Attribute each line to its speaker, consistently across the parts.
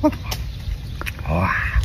Speaker 1: 我的妈！哇！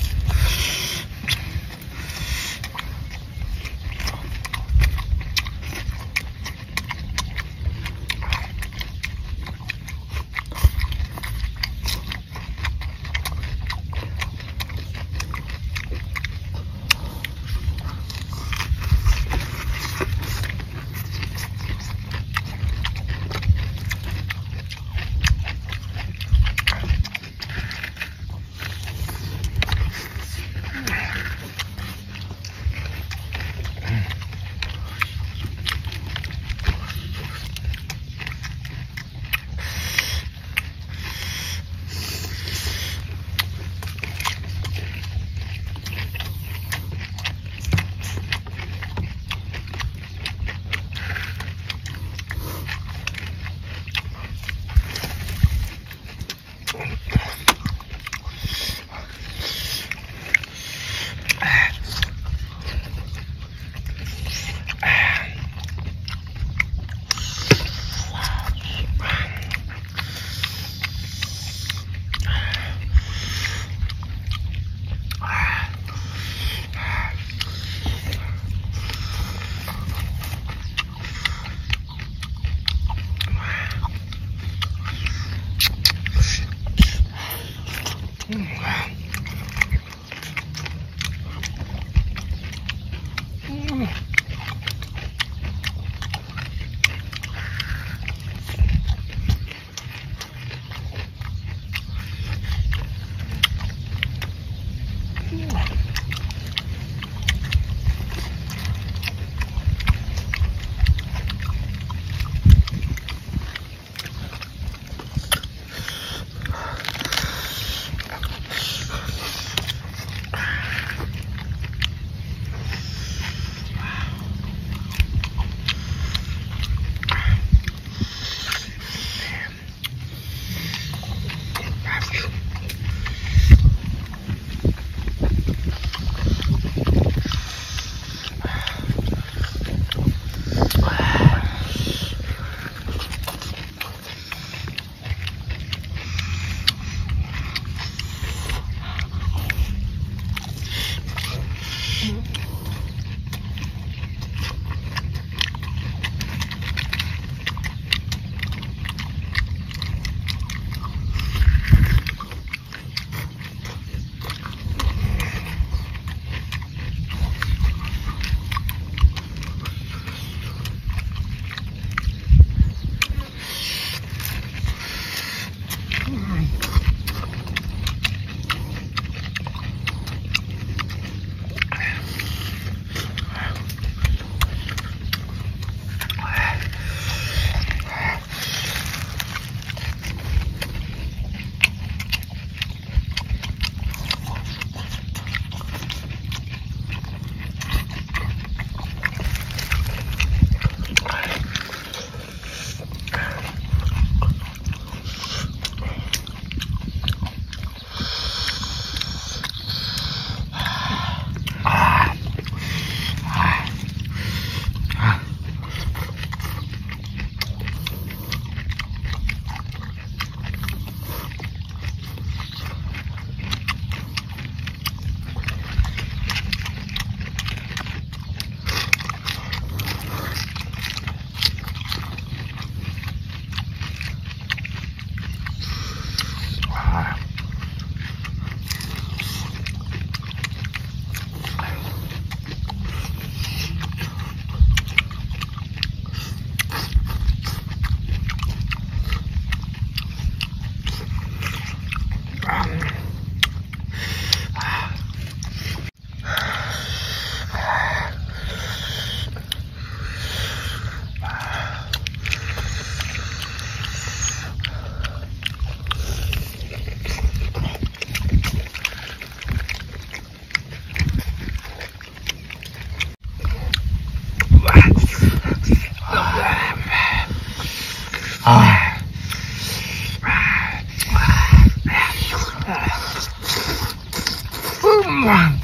Speaker 1: England.